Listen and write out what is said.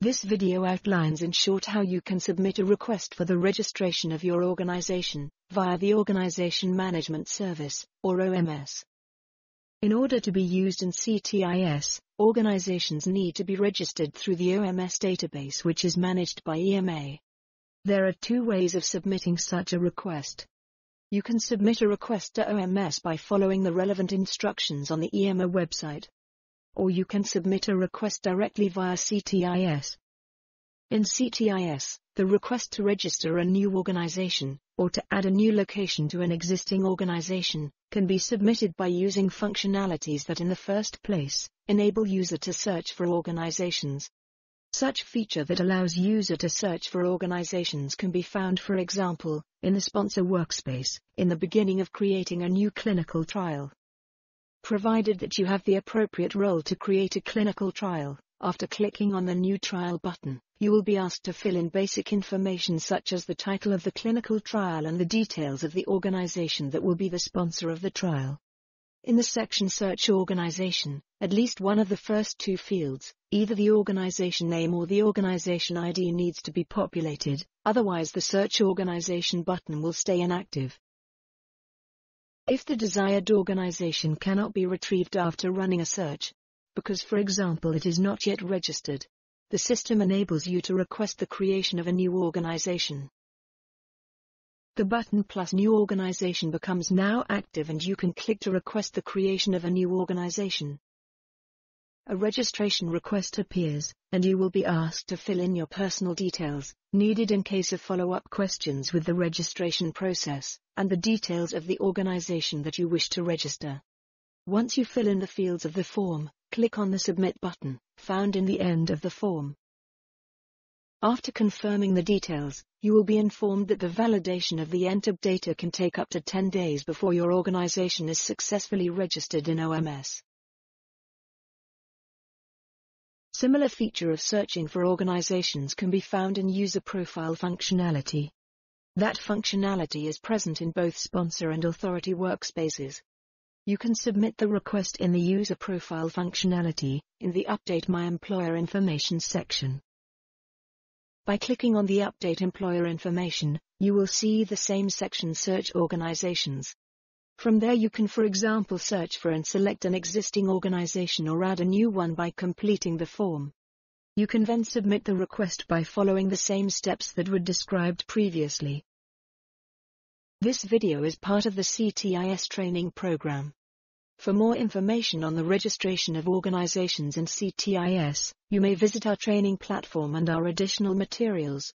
This video outlines in short how you can submit a request for the registration of your organization via the Organization Management Service, or OMS. In order to be used in CTIS, organizations need to be registered through the OMS database which is managed by EMA. There are two ways of submitting such a request. You can submit a request to OMS by following the relevant instructions on the EMA website. Or you can submit a request directly via CTIS. In CTIS, the request to register a new organization, or to add a new location to an existing organization, can be submitted by using functionalities that in the first place, enable user to search for organizations. Such feature that allows user to search for organizations can be found for example, in the sponsor workspace, in the beginning of creating a new clinical trial. Provided that you have the appropriate role to create a clinical trial, after clicking on the New Trial button, you will be asked to fill in basic information such as the title of the clinical trial and the details of the organization that will be the sponsor of the trial. In the section Search Organization, at least one of the first two fields, either the organization name or the organization ID needs to be populated, otherwise the Search Organization button will stay inactive. If the desired organization cannot be retrieved after running a search, because for example it is not yet registered, the system enables you to request the creation of a new organization. The button plus new organization becomes now active and you can click to request the creation of a new organization. A registration request appears, and you will be asked to fill in your personal details, needed in case of follow-up questions with the registration process, and the details of the organization that you wish to register. Once you fill in the fields of the form, click on the Submit button, found in the end of the form. After confirming the details, you will be informed that the validation of the entered data can take up to 10 days before your organization is successfully registered in OMS. Similar feature of searching for organizations can be found in user profile functionality. That functionality is present in both sponsor and authority workspaces. You can submit the request in the user profile functionality, in the Update My Employer Information section. By clicking on the Update Employer Information, you will see the same section Search Organizations. From there you can for example search for and select an existing organization or add a new one by completing the form. You can then submit the request by following the same steps that were described previously. This video is part of the CTIS training program. For more information on the registration of organizations in CTIS, you may visit our training platform and our additional materials.